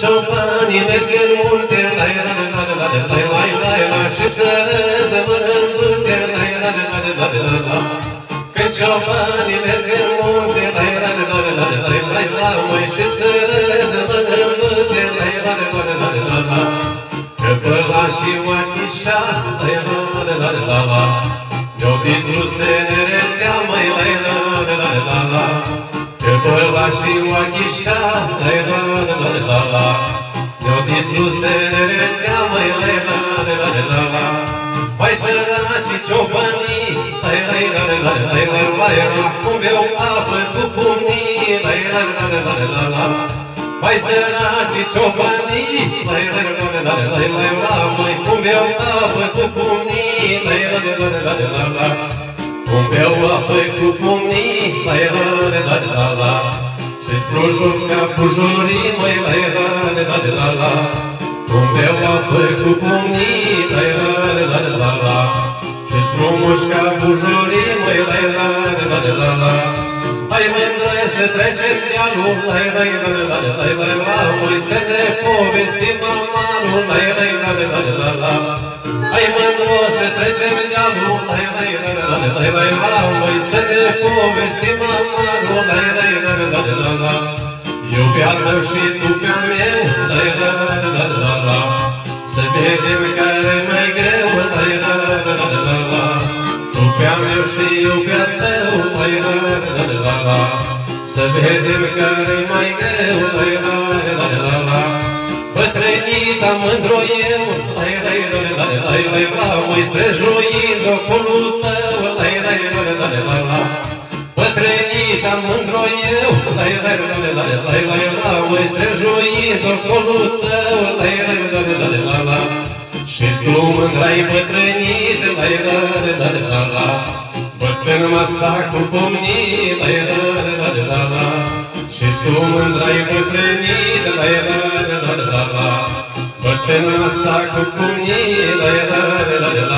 Șompani mergem multe, lai la de la de la de lai lai lai la Și să răzămărăm multe, lai la de la de la de la la Când șompani mergem multe, lai la de la de la de lai lai la Mai și să răzămărăm multe, lai la de la de la de la la Că păla și oachișa, lai la de la de la la Ne-au distrus tenerețea, mai lai la de la de la la Băla și oachișa, le la la la la Ne-au distrus de rețea, măi, le la la la la Vai săraci ciobanii, lai lai la la la la la la Cum beau apă cu pumnii, lai la la la la la Vai săraci ciobanii, lai la la la la la la Măi, cum beau apă cu pumnii, lai la la la la la la Cum beau apă cu pumnii, lai la la la la la Slujunca pujurii, măi, măi, la, la, la, la, Cum beau apă cu pumnii, măi, la, la, la, la, Și-s frumușca pujurii, măi, măi, la, la, la, la, Hai mândre să trecem dealul, lai, lai, lai, lai, lai, lai, la, Măi, să ne povestim amanul, lai, lai, lai, lai, la, la, Hai mândre să trecem dealul, lai, lai, lai, lai, lai, lai, la, să ne povestim amalul, lai lai la la la la la Iubea tău și tu pe-a meu, lai la la la la la Să vedem care mai greu, lai la la la la la Tu pe-a meu și eu pe-a tău, lai la la la la la Să vedem care mai greu, lai la la la la la Bătrânita mândro eu, lai la la la la la la Măi străjuind ocolul tău, la la la Măi străjuind ocolul tău, lai la la la la la la Și-ți tu mândrai bătrânit, lai la la la la la Bătrân masa cu pomnii, lai la la la la la Și-ți tu mândrai bătrânit, lai la la la la la Bătrân masa cu pomnii, lai la la la la